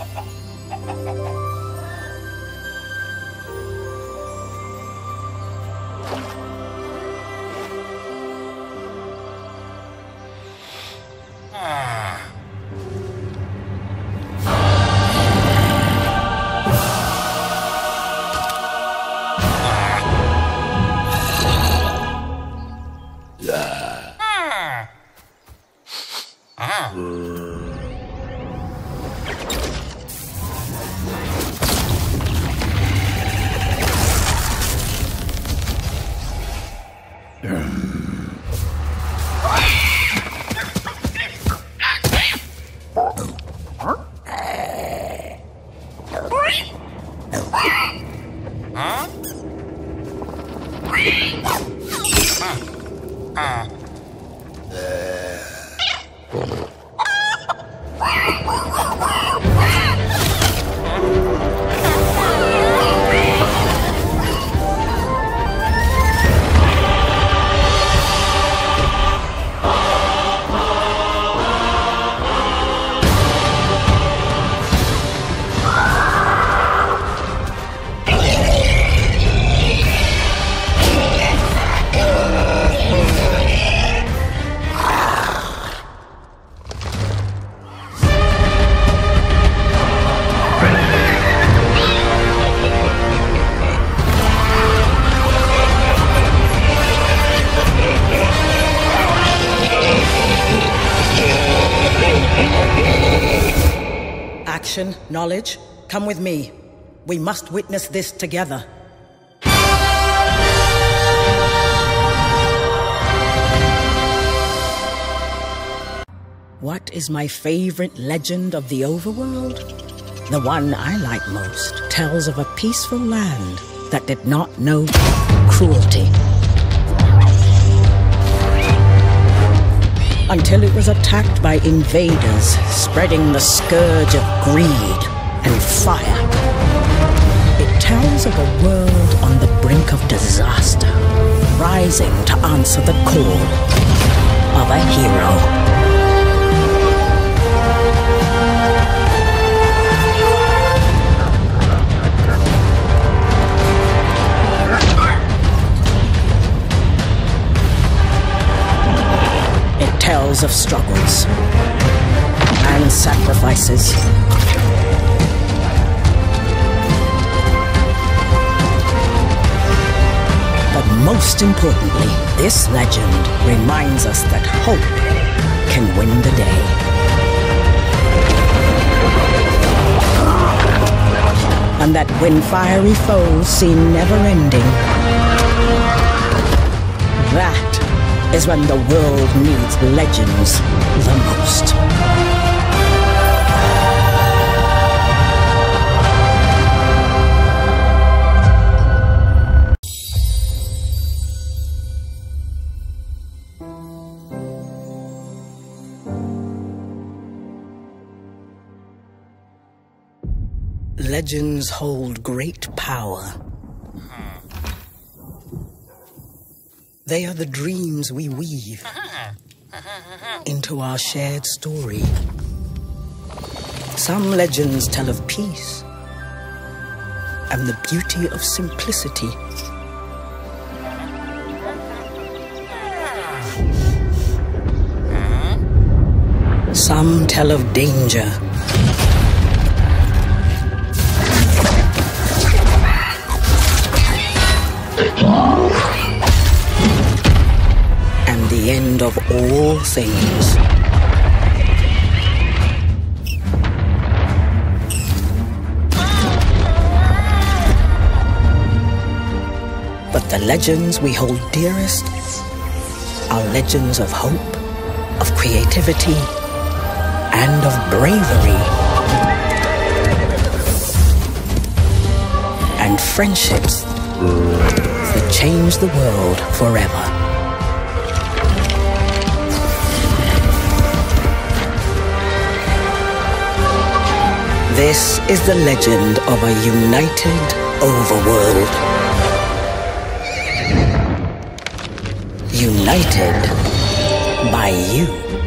Ah. ah. ah. Uh. Action, knowledge, come with me. We must witness this together. What is my favorite legend of the overworld? The one I like most tells of a peaceful land that did not know cruelty. Until it was attacked by invaders, spreading the scourge of greed and fire. It tells of a world on the brink of disaster, rising to answer the call of a hero. Tells of struggles and sacrifices. But most importantly, this legend reminds us that hope can win the day. And that when fiery foes seem never ending, is when the world needs legends the most. Legends hold great power. They are the dreams we weave into our shared story. Some legends tell of peace and the beauty of simplicity. Some tell of danger the end of all things. But the legends we hold dearest are legends of hope, of creativity, and of bravery. And friendships that change the world forever. This is the legend of a united overworld. United by you.